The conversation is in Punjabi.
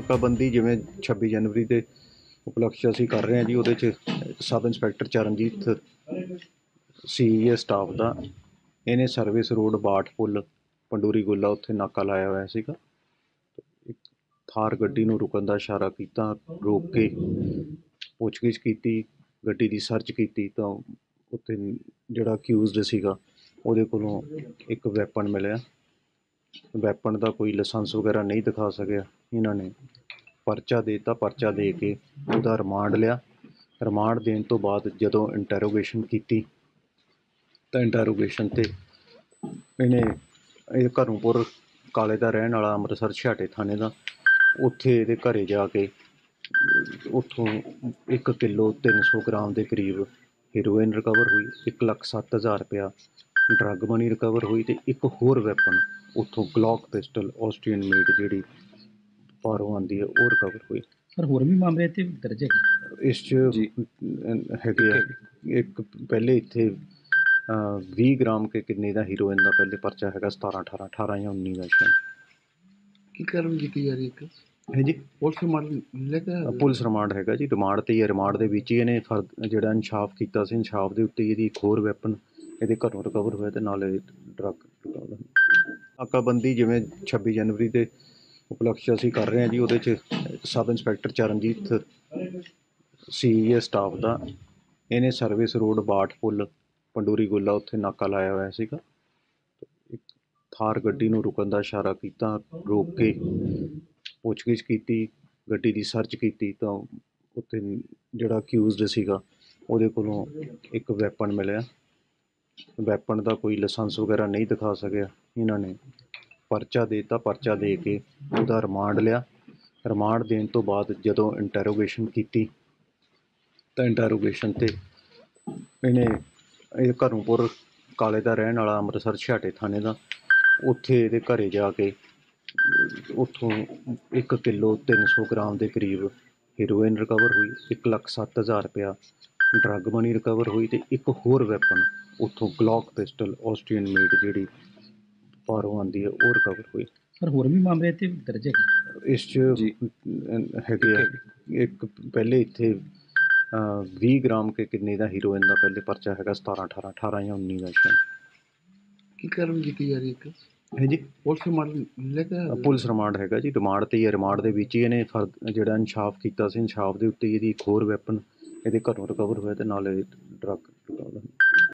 ਨਾਕਾਬੰਦੀ ਜਿਵੇਂ 26 ਜਨਵਰੀ ਦੇ ਉਪਲਕਸ਼ ਅਸੀਂ ਕਰ ਰਹੇ ਹਾਂ ਜੀ, ਉਹਦੇ 'ਚ sub inspector Charanjit CIA staff ਦਾ। ਇਹਨੇ ਸਰਵਿਸ ਰੋਡ ਬਾਟ ਪੁੱਲ, ਪੰਡੂਰੀ ਗੋਲਾ ਉੱਥੇ ਨਾਕਾ ਲਾਇਆ ਹੋਇਆ ਸੀਗਾ। ਇੱਕ ਥਾਰ ਗੱਡੀ ਨੂੰ ਰੁਕਣ ਦਾ ਇਸ਼ਾਰਾ ਕੀਤਾ, ਰੋਕ ਕੇ ਪੁੱਛਗਿੱਛ ਕੀਤੀ, ਗੱਡੀ ਦੀ ਸਰਚ ਕੀਤੀ ਤਾਂ ਉੱਥੇ ਜਿਹੜਾ ਅਕਿਊਜ਼ਡ ਸੀਗਾ, ਉਹਦੇ ਕੋਲੋਂ ਇੱਕ ਵੈਪਨ ਮਿਲਿਆ। ਵੈਪਨ ਦਾ ਕੋਈ ਲਾਇਸੈਂਸ ਵਗੈਰਾ ਨਹੀਂ ਦਿਖਾ ਸਕਿਆ ਇਹਨਾਂ ਨੇ। ਪਰਚਾ ਦੇ ਦਿੱਤਾ, ਪਰਚਾ ਦੇ ਕੇ ਉਹਦਾ ਰਿਮਾਂਡ ਲਿਆ। ਰਿਮਾਂਡ ਦੇਣ ਤੋਂ ਬਾਅਦ ਜਦੋਂ ਇੰਟਰੋਗੇਸ਼ਨ ਕੀਤੀ, ਤਾਂ ਇੰਟਰੋਗੇਸ਼ਨ ਤੇ ਇਹਨੇ ਇਹ ਘਰੋਂਪੁਰ ਕਾਲੇ ਦਾ ਰਹਿਣ ਵਾਲਾ ਅੰਮ੍ਰਿਤਸਰ ਛਾਟੇ ਥਾਣੇ ਦਾ, ਉੱਥੇ ਇਹਦੇ ਘਰੇ ਜਾ ਕੇ ਉੱਥੋਂ 1 ਕਿਲੋ 300 ਗ੍ਰਾਮ ਦੇ ਕਰੀਬ ਹੀਰੋਇਨ ਰਿਕਵਰ ਹੋਈ 1 ਲੱਖ ਸੱਤ ਹਜ਼ਾਰ ਰੁਪਇਆ ਡਰੱਗ ਮਨੀ ਰਿਕਵਰ ਹੋਈ ਤੇ ਇੱਕ ਹੋਰ ਵੈਪਨ ਉੱਥੋਂ ਗਲੌਕ ਪਿਸਟਲ ਆਸਟਰੀਅਨ ਮੇਡ ਜਿਹੜੀ ਬਾਹਰੋਂ ਆਉਂਦੀ ਹੈ ਉਹ ਰਿਕਵਰ ਹੋਈ। ਸਰ ਹੋਰ ਵੀ ਮਾਮਲੇ ਇੱਥੇ ਦਰਜ ਹੈਗੇ? ਇਸ 'ਚ ਹੈਗੇ ਆ ਇੱਕ ਪਹਿਲੇ ਇੱਥੇ ਅਹ, 20 ਗ੍ਰਾਮ ਕੇ ਕਿੰਨੇ ਦਾ ਹੀਰੋਇਨ ਦਾ ਪਹਿਲੇ ਪਰਚਾ ਹੈਗਾ 17 18 18 ਜਾਂ 19 ਦਾ ਸ਼ਾਇਦ ਕੀ ਕਾਰਨ ਕੀਤੀ ਜਾ ਰਹੀ ਇੱਕ? ਹੈ ਜੀ? ਪੁਲਿਸ ਮਾਡਲ ਲੈ ਕੇ ਅਹ, ਪੁਲਿਸ ਰਿਮਾਂਡ ਹੈਗਾ ਜੀ ਰਿਮਾਂਡ ਤੇ ਹੀ ਹੈ ਰਿਮਾਂਡ ਦੇ ਵਿੱਚ ਹੀ ਇਹਨੇ ਫਰ- ਜਿਹੜਾ ਇਨਸ਼ਾਫ ਕੀਤਾ ਸੀ ਇਨਸ਼ਾਫ ਦੇ ਉੱਤੇ ਇਹਦੀ ਇੱਕ ਹੋਰ ਵੈਪਨ ਇਹਦੇ ਘਰੋਂ ਰਿਕਵਰ ਹੋਇਆ ਤੇ ਨਾਲ ਡਰੱਗ ਰਿਕਵਰ ਨਾਕਾਬੰਦੀ ਜਿਵੇਂ 26 ਜਨਵਰੀ ਦੇ ਉਪਲਕਸ਼ ਅਸੀਂ ਕਰ ਰਹੇ ਹਾਂ ਜੀ, ਉਹਦੇ 'ਚ sub inspector Charanjit CIA staff ਦਾ। ਇਹਨੇ ਸਰਵਿਸ ਰੋਡ ਬਾਟ ਪੁੱਲ, ਪੰਡੂਰੀ ਗੋਲਾ ਉੱਥੇ ਨਾਕਾ ਲਾਇਆ ਹੋਇਆ ਸੀਗਾ। ਇੱਕ ਥਾਰ ਗੱਡੀ ਨੂੰ ਰੁਕਣ ਦਾ ਇਸ਼ਾਰਾ ਕੀਤਾ, ਰੋਕ ਕੇ ਪੁੱਛਗਿੱਛ ਕੀਤੀ, ਗੱਡੀ ਦੀ ਸਰਚ ਕੀਤੀ ਤਾਂ ਉੱਥੇ ਜਿਹੜਾ ਅਕਿਊਜ਼ਡ ਸੀਗਾ, ਉਹਦੇ ਕੋਲੋਂ ਇੱਕ ਵੈਪਨ ਮਿਲਿਆ। ਵੈਪਨ ਦਾ ਕੋਈ ਲਾਇਸੈਂਸ ਵਗੈਰਾ ਨਹੀਂ ਦਿਖਾ ਸਕਿਆ ਇਹਨਾਂ ਨੇ। ਪਰਚਾ ਦੇ ਦਿੱਤਾ, ਪਰਚਾ ਦੇ ਕੇ ਉਹਦਾ ਰਿਮਾਂਡ ਲਿਆ। ਰਿਮਾਂਡ ਦੇਣ ਤੋਂ ਬਾਅਦ ਜਦੋਂ ਇੰਟਰੋਗੇਸ਼ਨ ਕੀਤੀ, ਤਾਂ ਇੰਟਰੋਗੇਸ਼ਨ ਤੇ ਇਹਨੇ, ਇਹ ਘਰੋਂਪੁਰ ਕਾਲੇ ਦਾ ਰਹਿਣ ਵਾਲਾ ਅੰਮ੍ਰਿਤਸਰ ਛਾਟੇ ਥਾਣੇ ਦਾ, ਉੱਥੇ ਇਹਦੇ ਘਰੇ ਜਾ ਕੇ ਉੱਥੋਂ 1 ਕਿਲੋ 300 ਗ੍ਰਾਮ ਦੇ ਕਰੀਬ ਹੀਰੋਇਨ ਰਿਕਵਰ ਹੋਈ 1 ਲੱਖ ਸੱਤ ਹਜ਼ਾਰ ਰੁਪਇਆ ਡਰੱਗ ਮਨੀ ਰਿਕਵਰ ਹੋਈ ਤੇ ਇੱਕ ਹੋਰ ਵੈਪਨ ਉੱਥੋਂ ਗਲੌਕ ਪਿਸਟਲ ਆਸਟਰੀਅਨ ਮੇਡ ਜਿਹੜੀ ਬਾਹਰੋਂ ਆਉਂਦੀ ਹੈ ਉਹ ਰਿਕਵਰ ਹੋਈ। ਸਰ ਹੋਰ ਵੀ ਮਾਮਲੇ ਇੱਥੇ ਦਰਜ ਹੈਗੇ? ਇਸ 'ਚ ਹੈਗੇ ਆ। ਇੱਕ ਪਹਿਲੇ ਇੱਥੇ ਅਹ, 20 ਗ੍ਰਾਮ ਕੇ ਕਿੰਨੇ ਦਾ ਹੀਰੋਇਨ ਦਾ ਪਹਿਲੇ ਪਰਚਾ ਹੈਗਾ 17 18 18 ਜਾਂ 19 ਦਾ ਕੀ ਕਾਰਨ ਕੀਤੀ ਜਾ ਰਹੀ ਹੈ ਜੀ ਪੁਲਿਸ ਮਾਡਲ ਲੈ ਕੇ ਅਹ, ਪੁਲਿਸ ਰਿਮਾਂਡ ਹੈਗਾ ਜੀ ਰਿਮਾਂਡ ਤੇ ਹੀ ਹੈ। ਰਿਮਾਂਡ ਦੇ ਵਿੱਚ ਹੀ ਇਹਨੇ ਜਿਹੜਾ ਇਨਸ਼ਾਫ ਕੀਤਾ ਸੀ ਇਨਸ਼ਾਫ ਦੇ ਉੱਤੇ ਹੀ ਇਹਦੀ ਇੱਕ ਹੋਰ ਵੈਪਨ ਇਹਦੇ ਘਰੋਂ ਰਿਕਵਰ ਹੋਇਆ ਤੇ ਨਾਲ ਇਹ ਡਰੱਗ ਰਿਕਵਰ